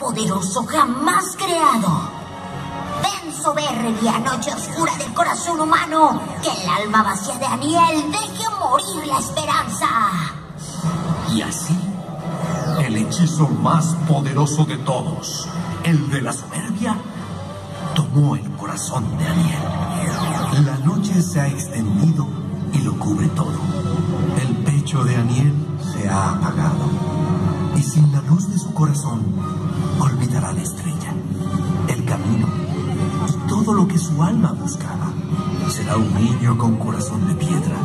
poderoso jamás creado. Ven soberbia, noche oscura del corazón humano, que el alma vacía de Aniel deje morir la esperanza. Y así, el hechizo más poderoso de todos, el de la soberbia, tomó el corazón de Aniel. La noche se ha extendido y lo cubre todo. El pecho de Aniel se ha apagado. Y sin la luz de corazón, olvidará la estrella, el camino y todo lo que su alma buscaba. Será un niño con corazón de piedra.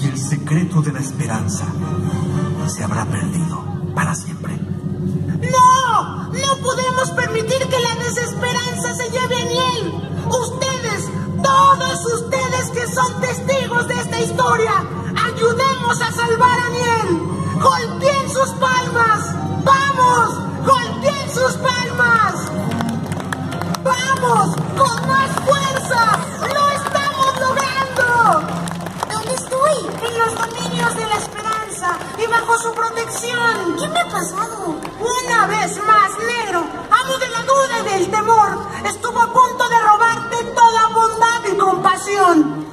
Y el secreto de la esperanza se habrá perdido para siempre. ¡No! ¡No podemos permitir que la desesperanza se lleve a Niel! Ustedes, todos ustedes que son testigos de esta historia, ayudemos a salvar a Niel. ¡Golpeen sus palmas!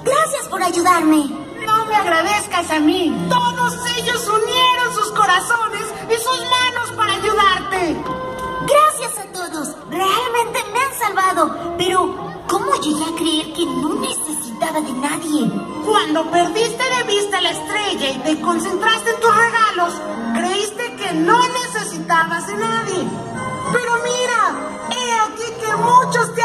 Gracias por ayudarme. No me agradezcas a mí. Todos ellos unieron sus corazones y sus manos para ayudarte. Gracias a todos. Realmente me han salvado. Pero, ¿cómo llegué a creer que no necesitaba de nadie? Cuando perdiste de vista la estrella y te concentraste en tus regalos, creíste que no necesitabas de nadie. Pero mira, he aquí que muchos te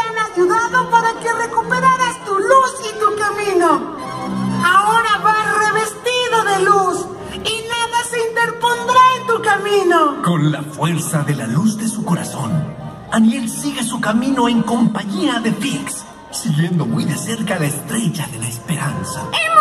camino. Con la fuerza de la luz de su corazón, Aniel sigue su camino en compañía de Fix, siguiendo muy de cerca la estrella de la esperanza. ¡Hemos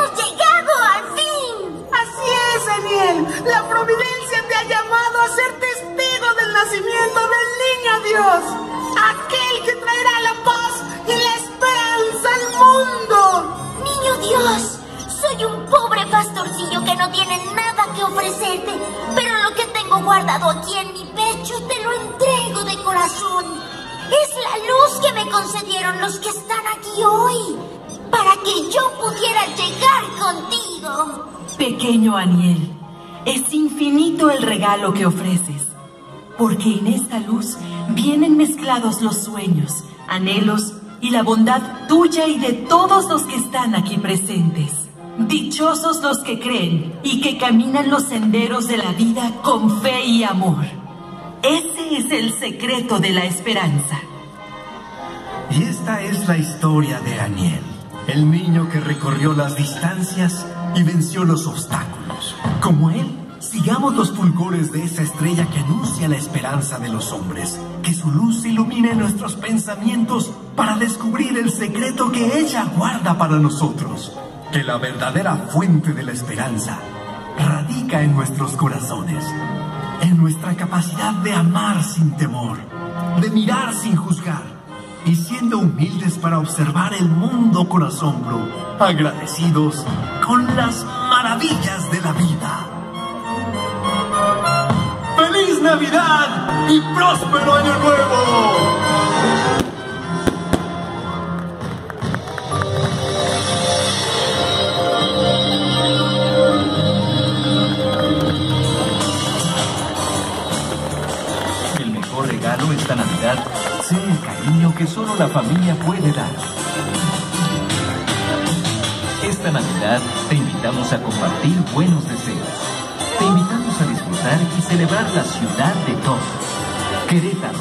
guardado aquí en mi pecho te lo entrego de corazón. Es la luz que me concedieron los que están aquí hoy, para que yo pudiera llegar contigo. Pequeño Aniel, es infinito el regalo que ofreces, porque en esta luz vienen mezclados los sueños, anhelos y la bondad tuya y de todos los que están aquí presentes. Dichosos los que creen y que caminan los senderos de la vida con fe y amor. Ese es el secreto de la esperanza. Y esta es la historia de Aniel, el niño que recorrió las distancias y venció los obstáculos. Como él, sigamos los fulgores de esa estrella que anuncia la esperanza de los hombres. Que su luz ilumine nuestros pensamientos para descubrir el secreto que ella guarda para nosotros. Que la verdadera fuente de la esperanza radica en nuestros corazones, en nuestra capacidad de amar sin temor, de mirar sin juzgar y siendo humildes para observar el mundo con asombro, agradecidos con las maravillas de la vida. ¡Feliz Navidad y próspero Año Nuevo! Cariño que solo la familia puede dar. Esta Navidad te invitamos a compartir buenos deseos. Te invitamos a disfrutar y celebrar la ciudad de todos. Querétaro.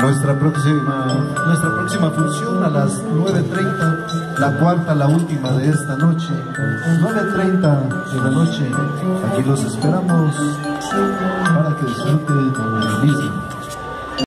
Nuestra próxima, nuestra próxima función a las 9.30, la cuarta, la última de esta noche, 9.30 de la noche. Aquí los esperamos para que disfruten el mismo.